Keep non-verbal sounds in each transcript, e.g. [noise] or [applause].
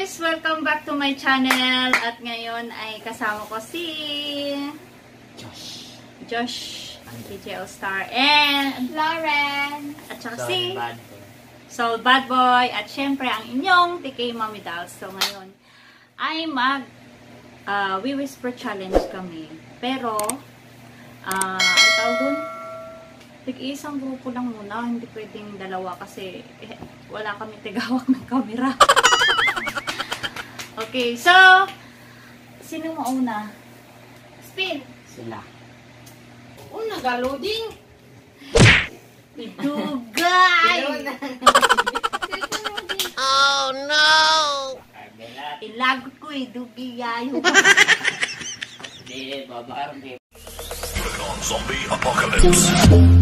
guys! Welcome back to my channel. At ngayon ay kasama ko si Josh. Josh, ang DJ All-Star, and Lauren. at saka si Sorry, bad boy. Soul Bad Boy, at syempre ang inyong TK Mommy Dolls. So ngayon ay mag uh, We Whisper Challenge kami. Pero, ah, ang tawag dun? Tig-isang grupo lang muna, hindi pwedeng dalawa kasi eh, wala kami [laughs] tigawak ng camera. Okay, so, sino mauna? Spin. Sila. [laughs] Oh, nag-loading. Idugay! Carmela. Ilagot ko eh, dugiyayo. [laughs] Hindi, babarang Zombie apocalypse.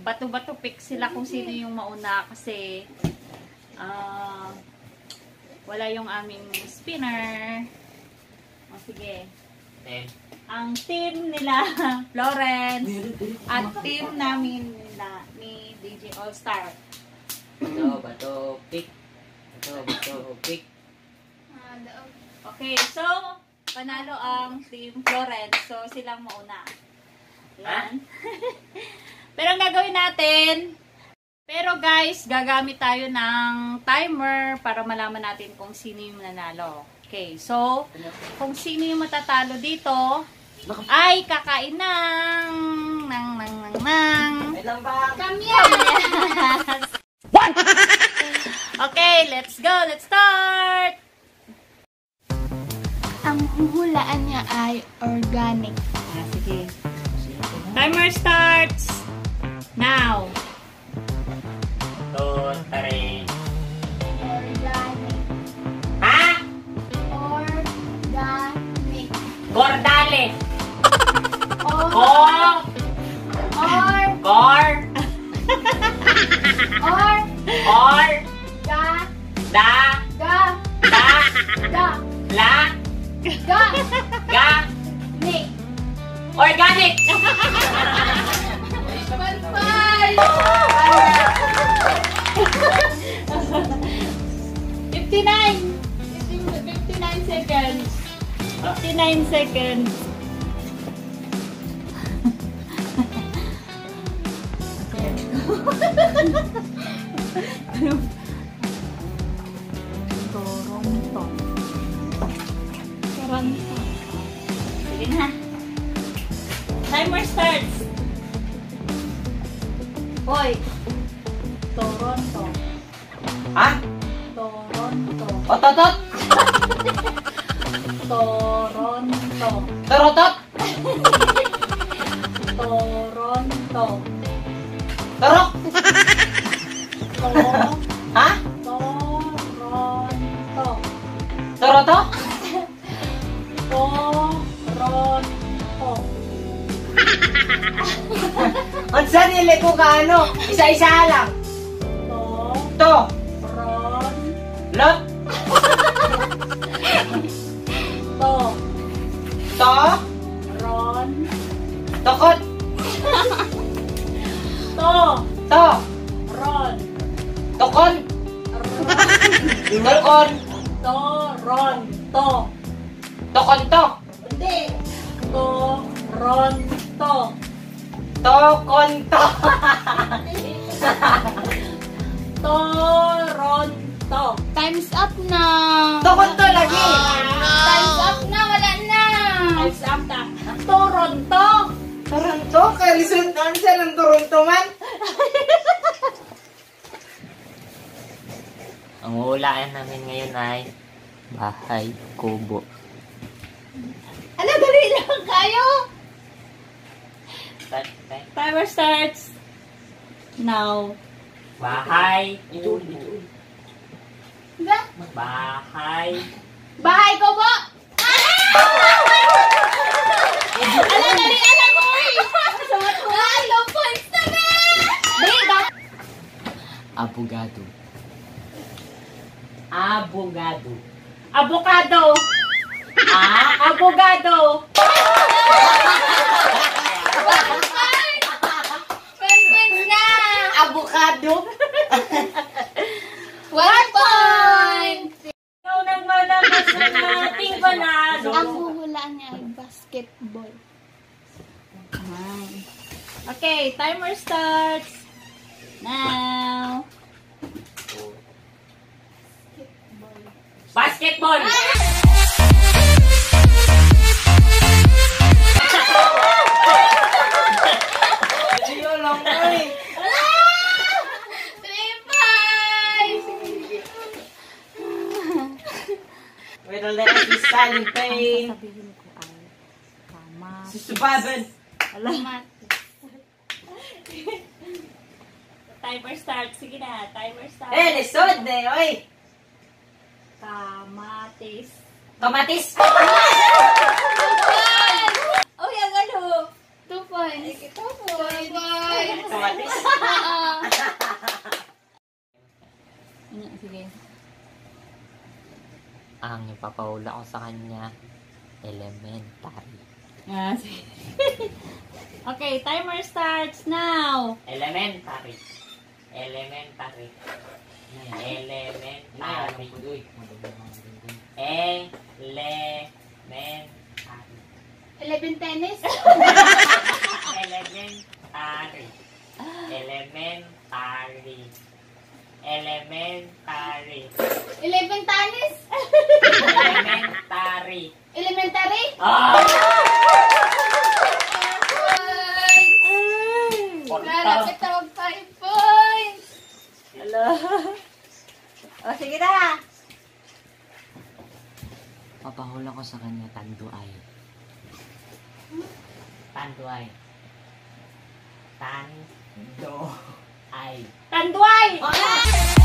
Ay magbato-bato pick sila kung sino yung mauna kasi ah, wala yung aming spinner. O sige. Eh, Ang team nila, [laughs] Florence, at team namin nila, ni DJ All-Star. bato, bato, pick. Bato, bato, pick. Okay, so, panalo ang team Florence. So, silang mauna. Yan. [laughs] Pero ang gagawin natin, pero guys, gagamit tayo ng timer para malaman natin kung sino yung nanalo. Okay, so, kung sino yung matatalo dito, ay kakain ng, ng, ng, ng, ng. Wait lang ba? Yes! [laughs] What? okay, let's go. Let's start! Ang huhulaan niya ay organic. Ah, sige. Timer starts now. Two, three. Organic. Ha? Organic. Gordale. [laughs] Or, 49 seconds. Toronto. Toronto. Sige. Timer starts. Hoy. Toronto. Ha? Toronto. Ototot! [laughs] Toronto. Torotot. Toronto. Torok. To Ha? Toronto. Toroto. Toronto. Ang sarili ko ka ano? Isa-isa lang. To. Toron. Lot. [laughs] To. To. Ron. Tokot. [laughs] To. To. Ron. Tokon. Ron. Tokon. Toron. To. Tokon to. Hindi. Toronto. Tokon to. Toronto. [laughs] Time's up na. Tokon to lagi. Time's up na. Wala na. Time's up na. Toronto. Toronto? Kaya result answer ng Toronto man. [laughs] Ang hulaan namin ngayon ay bahay kubo. Ano, dali lang kayo. Timer starts. Now. Bahay kubo. Bahay. Bahay ko po! Alam na rin, alam ko! Sumat ko! Alam points na? Abogado. Abogado. Abogado! Ah, abogado! Abogado! One point! ating panalo. Ang huhulaan niya ay basketball. Okay, timer starts now. Basketball! Basketball! Ko ay tama. Susubaban. Alamat. timer starts. Sige na, timer starts. Eh, lisod na eh, oy. Kamatis. Kamatis. Oh, yung ano? Two points. Two points. Kamatis. [laughs] [laughs] Sige. Ang ipapahula ko sa kanya, elementary. Ah, sige. [laughs] okay, timer starts now. Elementary. Elementary. Elementary. Elementary. Eleven tennis. Elementary. Elementary. Elementary. Eleven tennis. Elementary. Elementary. Ah! Na mag five points. Hello. [laughs] oh, sige na. Papahula ko sa kanya, tanduay. Tanduay. Tanduay. Tanduay! Two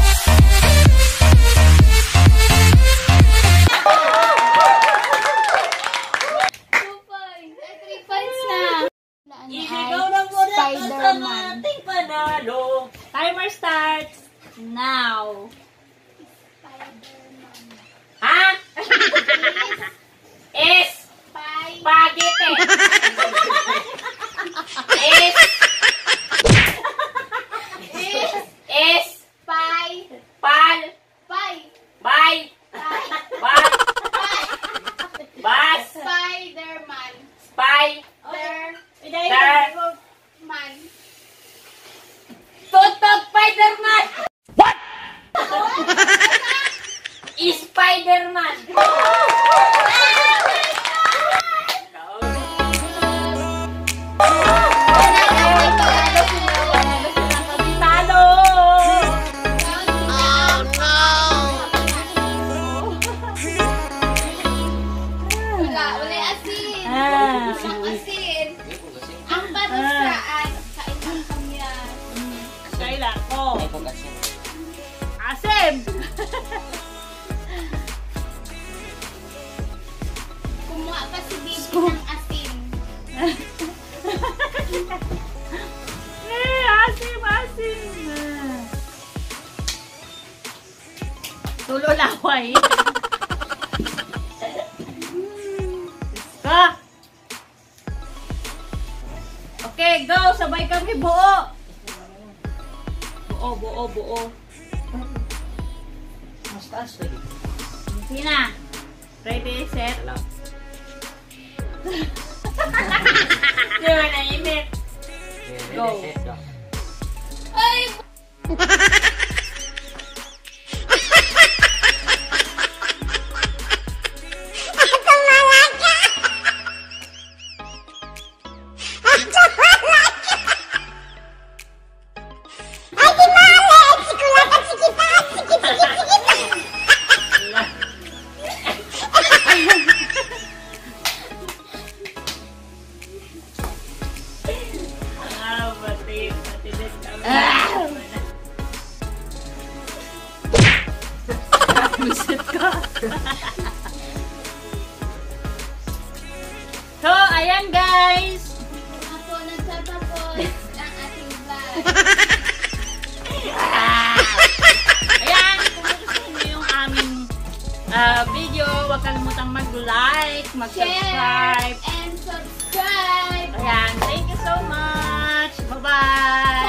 ng asin. Eh, asim, asim! Tulo laway. Ka! Okay, go! Sabay kami buo! Buo, buo, buo. Mas taas lagi. Sige na. Ready, set. Alam. Ba nainit? Go. Ayan guys. Ako nagtatapos ang ating vlog. [laughs] Ayan, kung gusto nyo yung aming uh, video, huwag kalimutang mag-like, mag-subscribe. and subscribe. Ayan, thank you so much. Bye-bye.